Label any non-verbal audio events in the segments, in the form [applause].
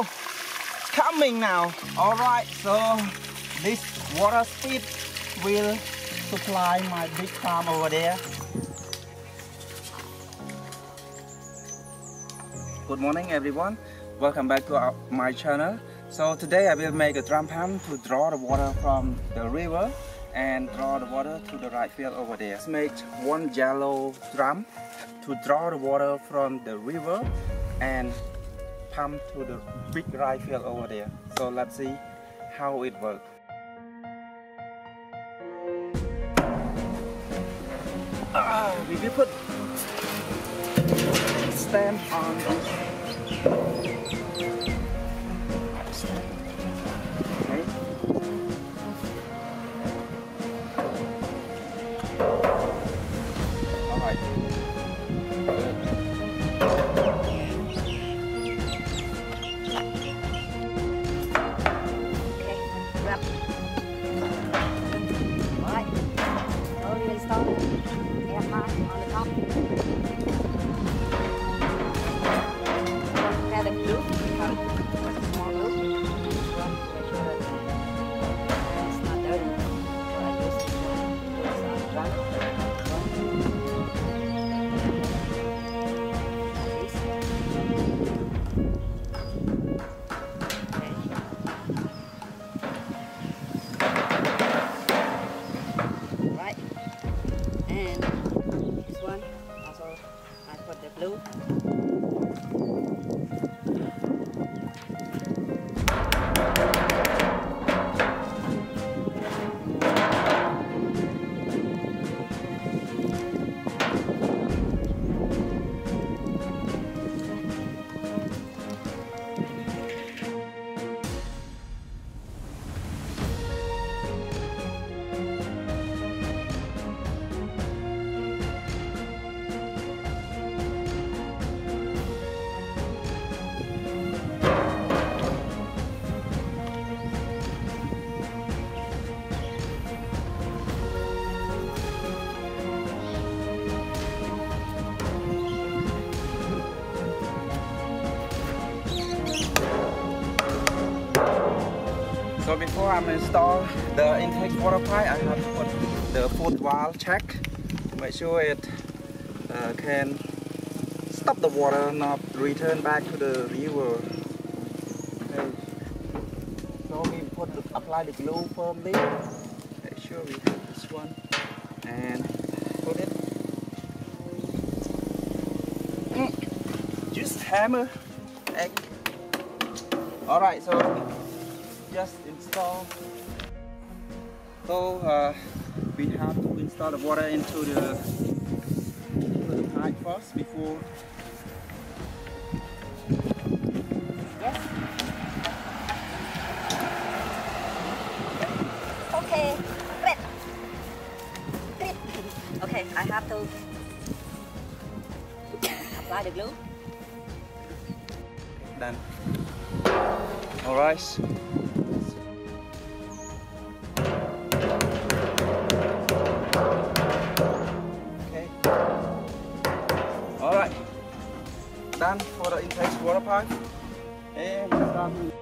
It's coming now. All right, so this water speed will supply my big farm over there. Good morning everyone. Welcome back to our, my channel. So today I will make a drum pump to draw the water from the river and draw the water to the right field over there. Let's make one yellow drum to draw the water from the river and pump to the big right field over there. So let's see how it works. Ah, we will put stand on So before I install the intake water pipe, I have to put the foot valve check to make sure it uh, can stop the water not return back to the river. Okay. So we put the, apply the glue firmly. Make sure we have this one and put it. Just hammer egg. All right, so just install. So uh, we have to install the water into the, into the pipe first before. Yes. Okay. Red. Red. Okay, I have to apply the glue. Done. All right. Done for the intake water pipe and um,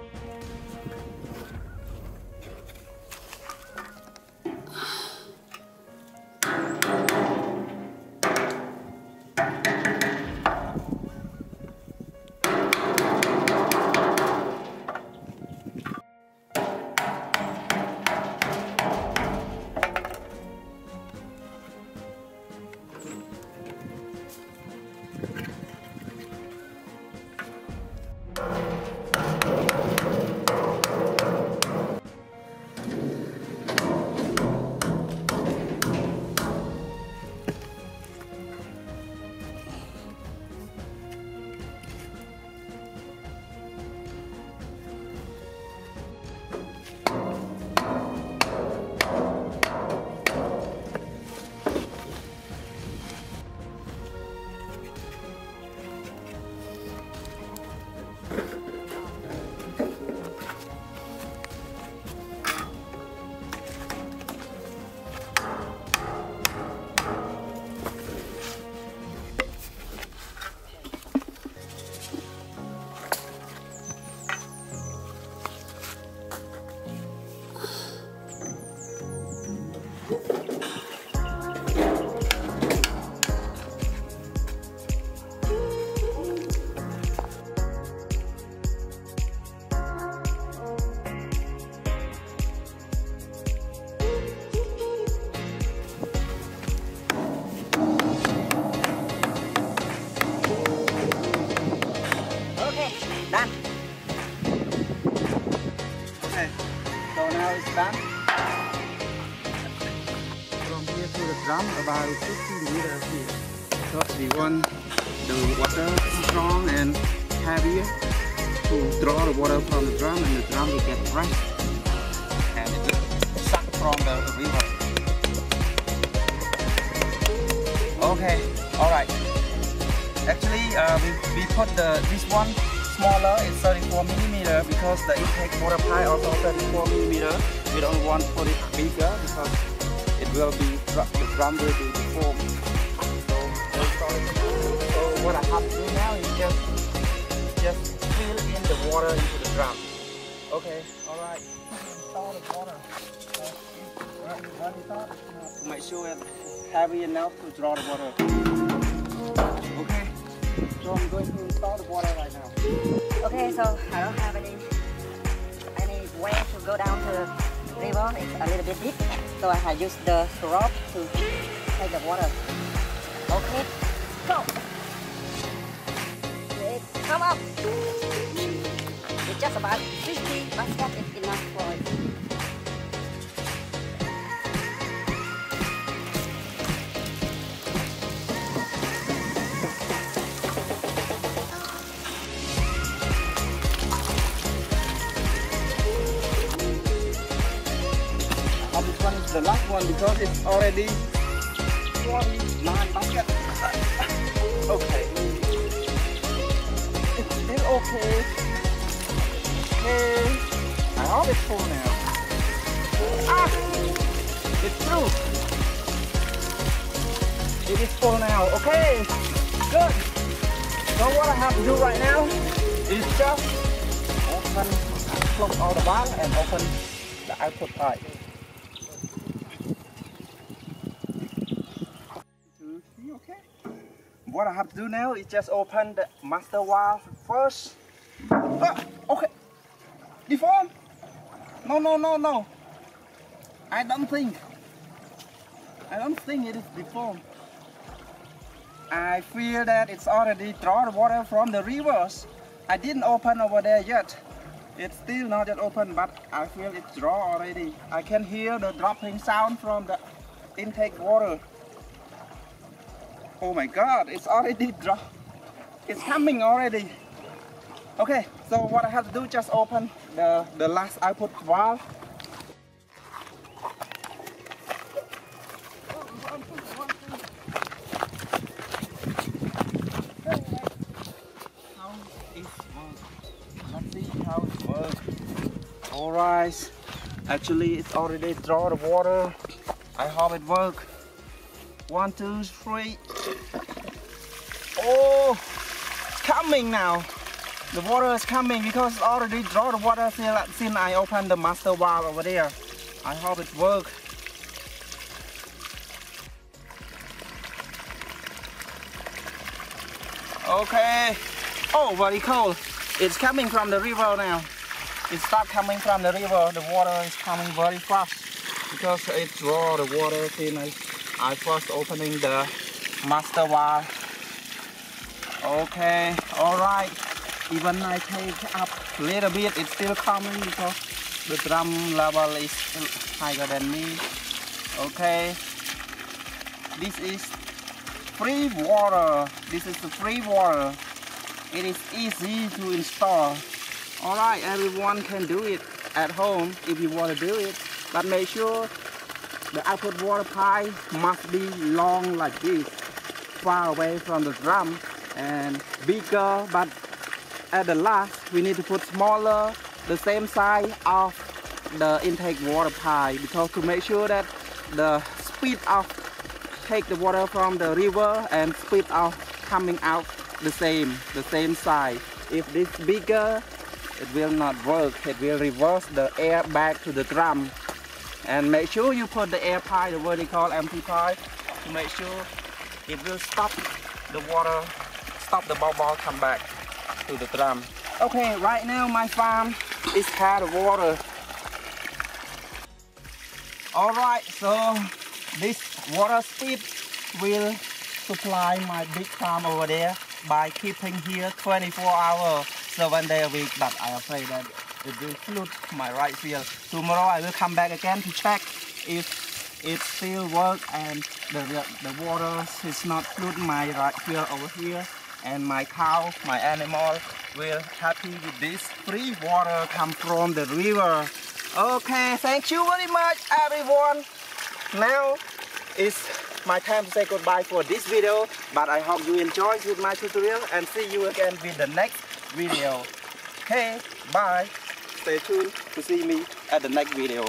about 15 meters here. Because we want the water strong and heavier to draw the water from the drum and the drum will get fresh and it will suck from the river. Okay, alright. Actually, uh, we, we put the this one smaller, it's 34 millimeter because the intake water pipe also 34 millimeter. We don't want to put it bigger because will be the drum will be deformed. So, so what I have to do now is just just fill in the water into the drum. Okay, all right. Install the water. To make sure it's heavy enough to draw the water. Okay. So I'm going to install the water right now. Okay, so I don't have any any way to go down to the river. It's a little bit deep, so I have used the rope to take the water. Okay, go. Come up. It's just about 50 basket is enough for it. The last one because it's already 29 buckets. [laughs] okay. It's still okay. Okay. I hope it's full now. Ah! It's true. It is full now. Okay. Good. So what I have to do right now is just open, close all the valve and open the output pipe. What I have to do now is just open the master valve first. Ah, okay. Deform. No, no, no, no. I don't think. I don't think it is deformed. I feel that it's already draw water from the rivers. I didn't open over there yet. It's still not yet open, but I feel it's draw already. I can hear the dropping sound from the intake water. Oh my god, it's already drop. It's coming already. Okay, so what I have to do just open the, the last output valve. How it works. Let's see how it works. Alright. Actually it's already draw the water. I hope it works. One, two, three. Oh, it's coming now. The water is coming because already draw the water since, I opened the master valve over there. I hope it works. Okay. Oh, very cold. It's coming from the river now. It start coming from the river. The water is coming very fast because it draw the water since I, first opening the master valve. Okay, all right. Even I take up a little bit, it's still coming because the drum level is higher than me. Okay. This is free water. This is the free water. It is easy to install. Alright, everyone can do it at home if you want to do it. But make sure the output water pipe must be long like this, far away from the drum and bigger. But at the last, we need to put smaller, the same size of the intake water pipe because to make sure that the speed of take the water from the river and speed of coming out the same, the same size. If this bigger, it will not work. It will reverse the air back to the drum. And make sure you put the air pipe, the vertical empty pipe, to make sure it will stop the water, stop the bubble come back to the drum. Okay, right now my farm is had water. Alright, so this water speed will supply my big farm over there by keeping here 24 hours, seven day a week. But I afraid that it will flood my right field. Tomorrow I will come back again to check if it still work and the, the, the water is not flood my right field over here and my cow, my animal will happy with this free water come from the river. Okay, thank you very much everyone. Now it's my time to say goodbye for this video but I hope you enjoyed with my tutorial and see you again with the next video. Okay, bye. Stay tuned to see me at the next video.